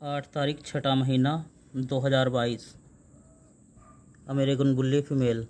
आठ तारीख छठा महीना दो हज़ार बाईस। American bully female.